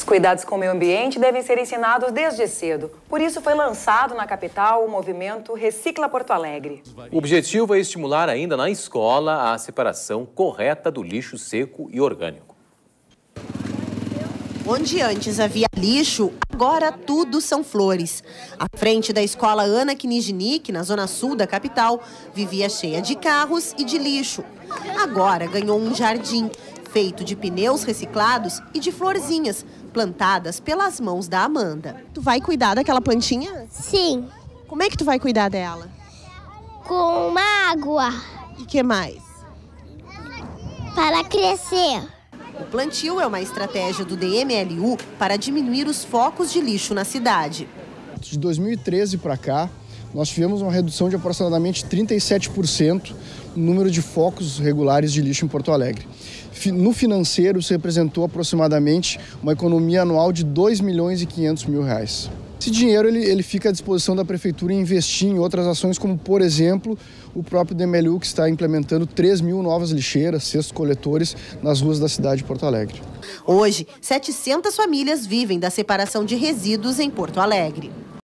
Os cuidados com o meio ambiente devem ser ensinados desde cedo. Por isso foi lançado na capital o movimento Recicla Porto Alegre. O objetivo é estimular ainda na escola a separação correta do lixo seco e orgânico. Onde antes havia lixo, agora tudo são flores. A frente da escola Ana Knijnik, na zona sul da capital, vivia cheia de carros e de lixo. Agora ganhou um jardim feito de pneus reciclados e de florzinhas plantadas pelas mãos da Amanda. Tu vai cuidar daquela plantinha? Sim. Como é que tu vai cuidar dela? Com água. E que mais? Para crescer. O plantio é uma estratégia do DMLU para diminuir os focos de lixo na cidade. De 2013 para cá, nós tivemos uma redução de aproximadamente 37% no número de focos regulares de lixo em Porto Alegre. No financeiro, isso representou aproximadamente uma economia anual de 2 milhões e 500 mil reais. Esse dinheiro ele, ele fica à disposição da prefeitura investir em outras ações, como, por exemplo, o próprio DMLU, que está implementando 3 mil novas lixeiras, cestos coletores, nas ruas da cidade de Porto Alegre. Hoje, 700 famílias vivem da separação de resíduos em Porto Alegre.